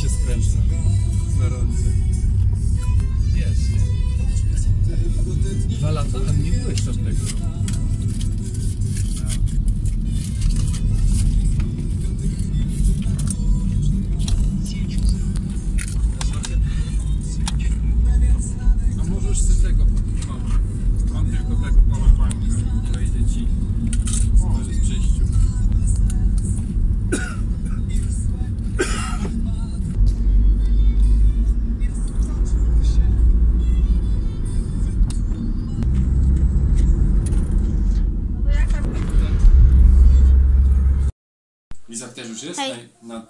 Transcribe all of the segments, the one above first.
się skręca na rondzie. Wiesz, nie? Dwa lata tam nie byłeś żadnego. Lizak też już jest Hej. na, na,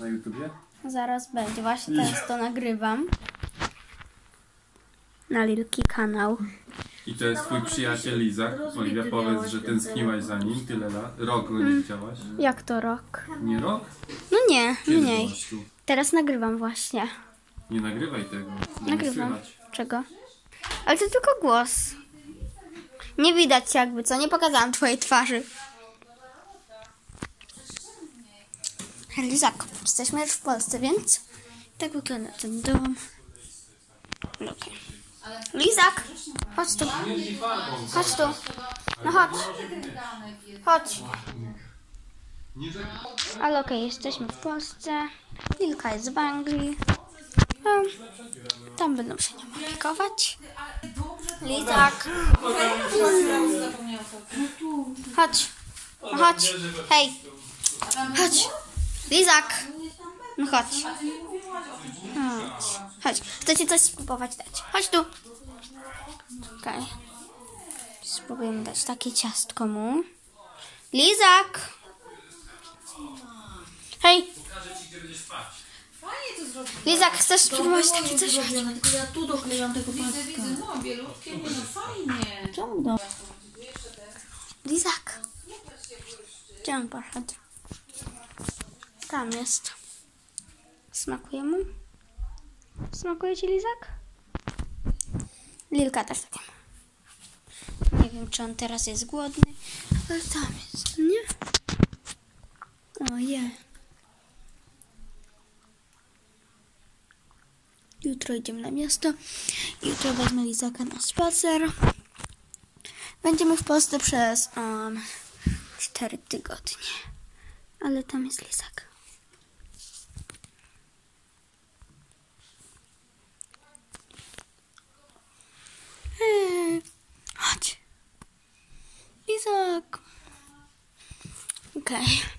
na YouTubie? Zaraz będzie. Właśnie teraz to nagrywam. Na Lilki kanał. I to jest twój przyjaciel Lizak. Oliwia, powiedz, że tęskniłaś za nim tyle lat. Rok go Mm. nie widziałaś. Jak to rok? Nie rok? No nie, Kiedy mniej. byłaś tu? Teraz nagrywam właśnie. Nie nagrywaj tego. Nie Nagrywam. słychać. Czego? Ale to tylko głos. Nie widać jakby co, nie pokazałam twojej twarzy. Lizak, jesteśmy już w Polsce, więc tak wygląda ten dom. No okej. Lizak, chodź tu. Chodź tu. No chodź. Chodź. Ale okej, jesteśmy w Polsce. Lilka jest w Anglii. Tam będą się nią opiekować. Lizak. Chodź. Chodź. Hej. Chodź. Lizak. No chodź. Chodź. Chodź. Chcę ci coś spróbować dać. Chodź tu. Okej. Spróbujemy dać takie ciastko mu. Lizak. Hej. Fajnie to zrobić. Lizak, chcesz spróbować takie coś? Ja tu doklejam tego paska. Widzę, widzę, no, bielutkie, nie no, fajnie. Czemu no? Lizak. Gdzie on poszedł? Tam jest. Smakuje mu? Smakuje ci lizak? Lilka też takie. ma. Nie wiem, czy on teraz jest głodny, ale tam jest, nie? O je. Jutro idziemy na miasto. Jutro wezmę lizaka na spacer. Będziemy w Polsce przez um, 4 tygodnie. Ale tam jest lizak. Chodź. Lizak. Okej.